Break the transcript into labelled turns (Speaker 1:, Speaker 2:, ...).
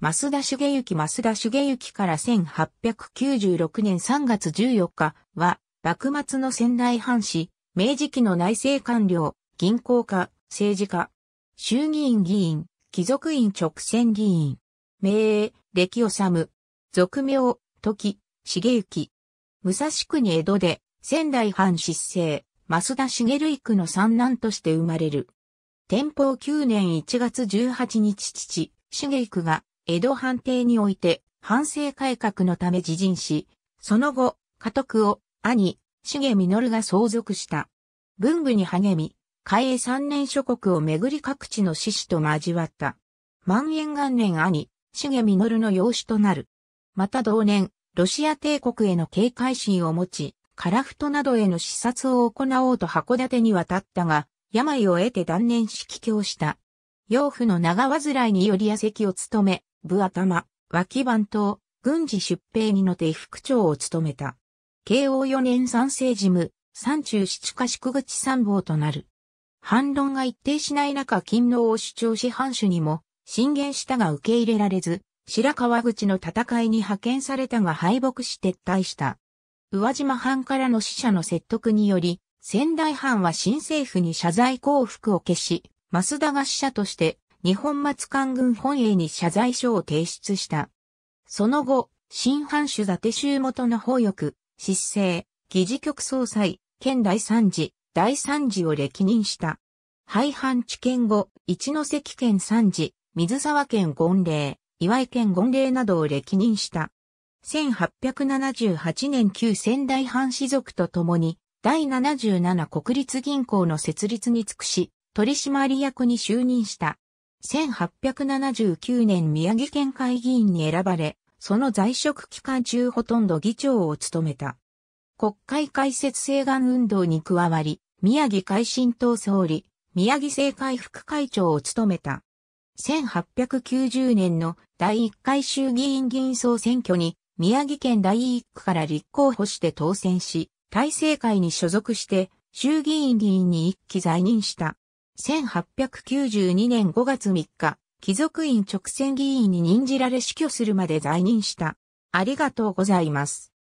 Speaker 1: 増田茂之増田茂之から1896年3月14日は、幕末の仙台藩士、明治期の内政官僚、銀行家、政治家、衆議院議員、貴族院直選議員、名歴治、俗名、時、茂之。武蔵国江戸で、仙台藩失政、増田茂之の三男として生まれる。天保9年1月18日父、茂之が江戸藩邸において藩政改革のため自陣し、その後、家督を兄、重実が相続した。文武に励み、海江三年諸国をめぐり各地の志士と交わった。万延元年兄、重実の養子となる。また同年、ロシア帝国への警戒心を持ち、樺太などへの視察を行おうと函館に渡ったが、病を得て断念し帰郷した。養父の長患いにより野席を務め、部頭、脇番頭、軍事出兵にのて副長を務めた。慶応4年三世事務、三中七家宿口参謀となる。反論が一定しない中勤労を主張し藩主にも進言したが受け入れられず、白川口の戦いに派遣されたが敗北し撤退した。宇和島藩からの死者の説得により、仙台藩は新政府に謝罪降伏を消し、増田が死者として日本松官軍本営に謝罪書を提出した。その後、新藩主伊達州元の法欲、失政、議事局総裁、県第三次、第三次を歴任した。廃藩置県後、一関県三次、水沢県権令、岩井県権令などを歴任した。1878年旧仙台藩士族と共に、第77国立銀行の設立に尽くし、取締役に就任した。1879年宮城県会議員に選ばれ、その在職期間中ほとんど議長を務めた。国会開設請願運動に加わり、宮城改新党総理、宮城政会副会長を務めた。1890年の第1回衆議院議員総選挙に宮城県第一区から立候補して当選し、大政会に所属して衆議院議員に一期在任した。1892年5月3日、貴族院直選議員に任じられ死去するまで在任した。ありがとうございます。